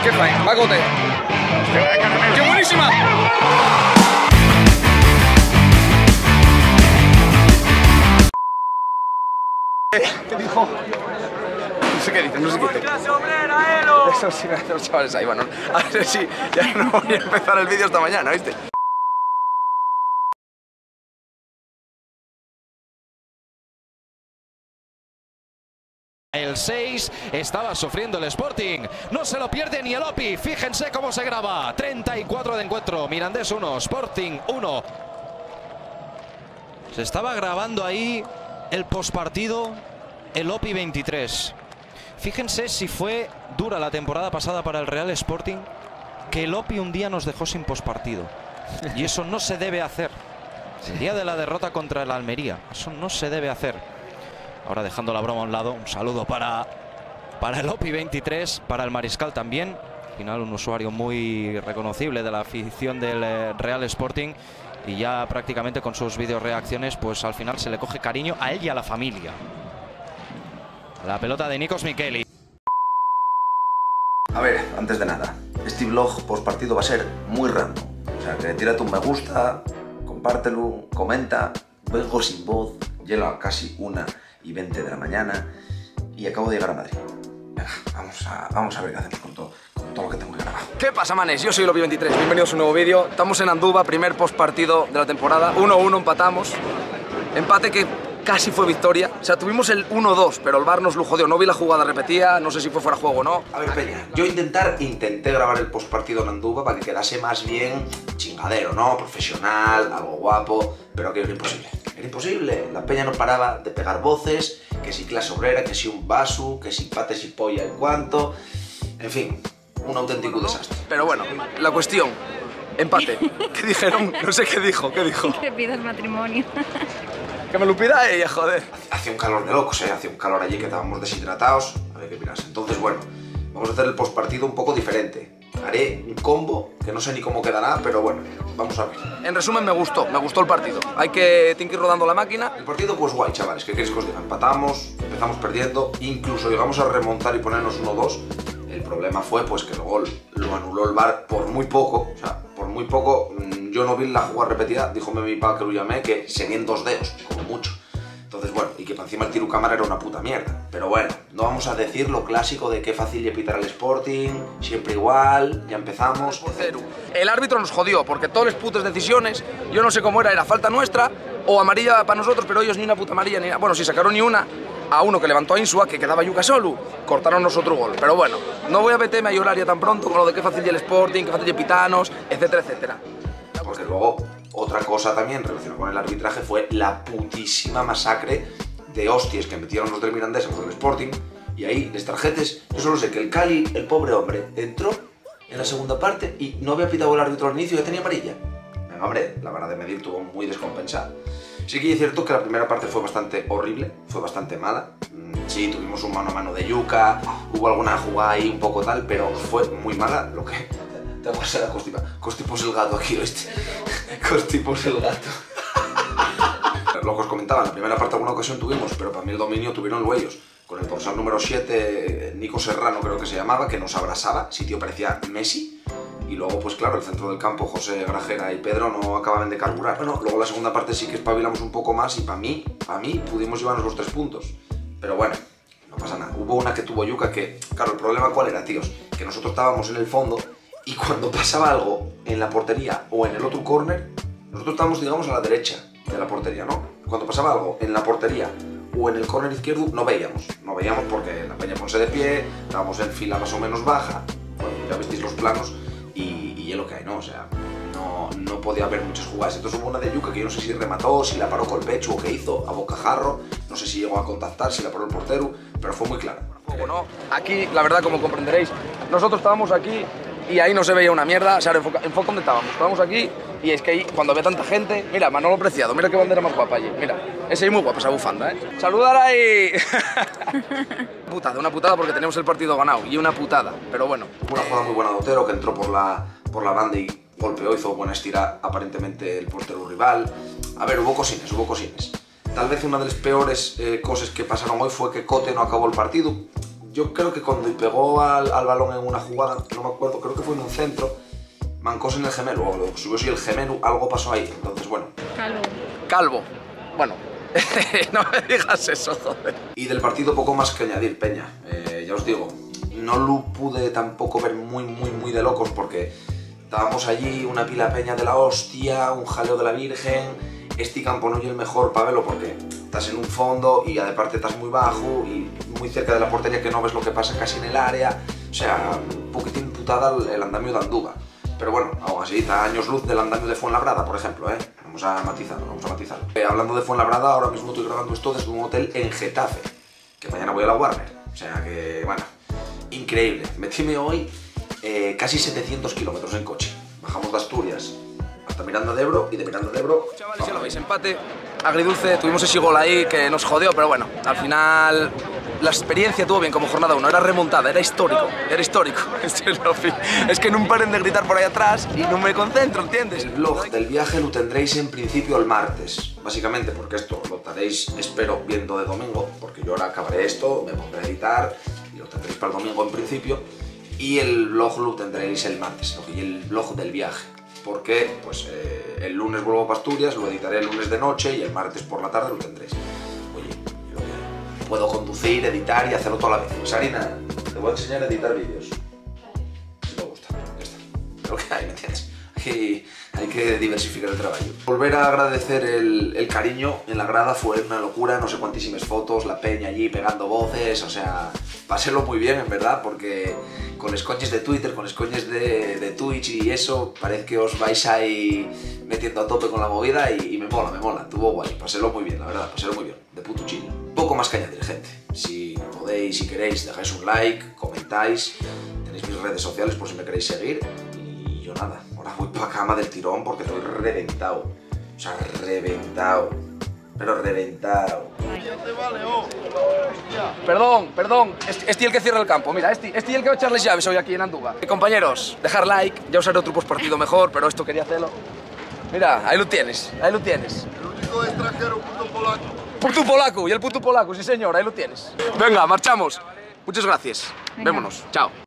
Què fai? Va, Cote. ¡Qué buenísima! ¿Qué dijo? No sé qué dice, no sé qué dice. Eso sí, los chavales ahí, bueno. A ver si ya no voy a empezar el vídeo esta mañana, ¿viste? El 6 estaba sufriendo el Sporting. No se lo pierde ni el Opi. Fíjense cómo se graba. 34 de encuentro. Mirandés 1, Sporting 1. Se estaba grabando ahí el postpartido, el Opi 23. Fíjense si fue dura la temporada pasada para el Real Sporting que el Opi un día nos dejó sin postpartido. Y eso no se debe hacer. El día de la derrota contra el Almería. Eso no se debe hacer. Ahora dejando la broma a un lado, un saludo para, para el OPI 23, para el Mariscal también. Al final un usuario muy reconocible de la afición del eh, Real Sporting. Y ya prácticamente con sus video reacciones, pues al final se le coge cariño a él y a la familia. La pelota de Nikos Mikeli. A ver, antes de nada, este vlog post partido va a ser muy random. O sea, que tírate un me gusta, compártelo, comenta. Vengo sin voz, llego a casi una y 20 de la mañana y acabo de llegar a Madrid. Venga, vamos a, vamos a ver qué hacemos con todo, con todo lo que tengo grabado. ¿Qué pasa, manes? Yo soy Lopi 23 Bienvenidos a un nuevo vídeo. Estamos en Andúba, primer post partido de la temporada. 1-1 empatamos. Empate que casi fue victoria. O sea, tuvimos el 1-2, pero el VAR nos lo jodió. No vi la jugada repetida, no sé si fue fuera juego o no. A ver, Peña, yo intentar, intenté grabar el post partido en Andúba para que quedase más bien chingadero, ¿no? Profesional, algo guapo, pero aquello era imposible. Era imposible. La Peña no paraba de pegar voces, que si clase obrera, que si un vaso, que si pates y polla en cuanto. En fin, un auténtico desastre. Pero bueno, la cuestión, empate. ¿Qué dijeron? No sé qué dijo, ¿qué dijo? Que pidas matrimonio. Que me lo pida ella, joder. Hacía un calor de locos, ¿eh? Hacía un calor allí que estábamos deshidratados. A ver qué miras. Entonces, bueno, vamos a hacer el postpartido un poco diferente. Haré un combo que no sé ni cómo quedará, pero bueno, vamos a ver. En resumen, me gustó, me gustó el partido. Hay que, tiene que ir rodando la máquina. El partido, pues guay, chavales. ¿Qué queréis que os diga? Empatamos, empezamos perdiendo, incluso llegamos a remontar y ponernos 1-2. El problema fue pues que el gol lo anuló el VAR por muy poco, o sea, por muy poco. mm, Yo no vi la jugada repetida, díjome mi papá que lo llamé, que serían dos dedos, como mucho. Entonces, bueno, y que encima el tiro cámara era una puta mierda. Pero bueno, no vamos a decir lo clásico de qué fácil de pitar al Sporting, siempre igual, ya empezamos. por cero. El árbitro nos jodió porque todas las putas decisiones, yo no sé cómo era, era falta nuestra o amarilla para nosotros, pero ellos ni una puta amarilla ni. Bueno, si sacaron ni una a uno que levantó a Insua, que quedaba Yuca solo, cortaron nosotros gol. Pero bueno, no voy a meterme a llorar ya tan pronto con lo de qué fácil y el Sporting, qué fácil y pitanos, etcétera, etcétera. Porque luego, otra cosa también relacionada con el arbitraje fue la putísima masacre de hostias que metieron los del Mirandés con el Sporting. Y ahí, les tarjetes, yo solo sé que el Cali, el pobre hombre, entró en la segunda parte y no había pitado el árbitro al inicio y ya tenía amarilla. Venga, hombre, la vara de medir tuvo muy descompensada. Sí que es cierto que la primera parte fue bastante horrible, fue bastante mala. Mm, Sí, tuvimos un mano a mano de Yuca, hubo alguna jugada ahí un poco tal, pero fue muy mala lo que... Te vas a la constipa. Constipos el gato aquí, ¿oíste? Constipos el gato. Lo que os comentaba, en la primera parte alguna ocasión tuvimos, pero para mí el dominio tuvieron los ellos. Con el dorsal número 7, Nico Serrano creo que se llamaba, que nos abrazaba, sitio parecía Messi. Y luego, pues claro, el centro del campo, José Grajera y Pedro no acababan de carburar. Bueno, luego la segunda parte sí que espabilamos un poco más y para mí, para mí, pudimos llevarnos los tres puntos. Pero bueno, no pasa nada. Hubo una que tuvo Yuca que, claro, el problema cuál era, tíos, que nosotros estábamos en el fondo y cuando pasaba algo en la portería o en el otro corner, nosotros estábamos, digamos, a la derecha de la portería, ¿no? Cuando pasaba algo en la portería o en el corner izquierdo, no veíamos. No veíamos porque la peña ponse de pie, estábamos en fila más o menos baja, bueno, ya visteis los planos, y, y es lo que hay, ¿no? O sea, no, no podía haber muchas jugadas. Entonces hubo una de Yuca que yo no sé si remató, si la paró con el pecho o qué hizo, a bocajarro, no sé si llegó a contactar, si la paró el portero, pero fue muy claro. Juego, ¿no? Aquí, la verdad, como comprenderéis, nosotros estábamos aquí y ahí no se veía una mierda. O sea, enfoca, enfoca donde estábamos. Estábamos aquí y es que ahí, cuando ve tanta gente, mira, Manolo Preciado, mira qué bandera más guapa allí. Mira, ese ahí muy guapa, esa bufanda, ¿eh? ¡Saludar ahí! putada, una putada porque tenemos el partido ganado y una putada, pero bueno. Una jugada muy buena de Otero que entró por la, por la banda y golpeó, hizo buena estira aparentemente el portero rival. A ver, hubo cosines, hubo cosines. Tal vez una de las peores eh, cosas que pasaron hoy fue que Cote no acabó el partido. Yo creo que cuando pegó al, al balón en una jugada, no me acuerdo, creo que fue en un centro, mancóse en el gemelo, o lo subió si el gemelo, algo pasó ahí. Entonces, bueno. Calvo. Calvo. Bueno, no me digas eso, joder. Y del partido poco más que añadir, Peña. Eh, ya os digo, no lo pude tampoco ver muy, muy, muy de locos porque estábamos allí, una pila peña de la hostia, un jaleo de la Virgen. Este campo no es el mejor para verlo porque estás en un fondo y aparte estás muy bajo y muy cerca de la portería que no ves lo que pasa casi en el área. O sea, un poquitín putada el, andamio de Andúba. Pero bueno, aún así, está a años luz del andamio de Fuenlabrada, por ejemplo, ¿eh? Vamos a matizarlo, vamos a matizarlo. Eh, hablando de Fuenlabrada, ahora mismo estoy grabando esto desde un hotel en Getafe, que mañana voy a la Warner. O sea que, bueno, increíble. Metíme hoy eh, casi 700 kilómetros en coche. Bajamos de Asturias hasta Miranda de Ebro y de Miranda de Ebro... Chavales, ya lo veis, empate, agridulce, tuvimos ese gol ahí que nos jodió, pero bueno, al final la experiencia tuvo bien como jornada 1, era remontada, era histórico, era histórico. Es que no, paren de gritar por ahí atrás y no me concentro, ¿entiendes? El vlog del viaje lo tendréis en principio el martes, básicamente porque esto lo estaréis, espero, viendo de domingo, porque yo ahora acabaré esto, me pondré a editar y lo tendréis para el domingo en principio, y el vlog lo tendréis el martes, el vlog del viaje, porque pues eh, el lunes vuelvo a Asturias, lo editaré el lunes de noche y el martes por la tarde lo tendréis. Oye, yo puedo conducir, editar y hacerlo toda la vez. Sarina, te voy a enseñar a editar vídeos. Si me gusta, ya está. Lo que hay, ¿me entiendes? Hay, hay que diversificar el trabajo. Volver a agradecer el, el cariño en la grada fue una locura, no sé cuantísimas fotos, la peña allí pegando voces, o sea, pasélo muy bien en verdad, porque con los de Twitter, con los de, Twitch y eso, parece que os vais ahí metiendo a tope con la movida y, y me mola, me mola, tuvo guay, pasélo muy bien, la verdad, pasélo muy bien, de puto chill. Poco más que añadir, gente. Si podéis, si queréis, dejáis un like, comentáis, tenéis mis redes sociales por si me queréis seguir y yo nada, ahora voy para cama del tirón porque estoy reventado, o sea, reventado, pero reventado. Perdón, perdón, este, este el que cierra el campo, mira, este, este el que va a echarles llaves hoy aquí en Andúba. Eh, Compañeros, dejar like, ya os haré otro partido mejor, pero esto quería hacerlo. Mira, ahí lo tienes, ahí lo tienes. El único extranjero puto polaco. Puto polaco, y el puto polaco, sí señor, ahí lo tienes. Venga, marchamos. Muchas gracias. Venga. Vémonos, chao.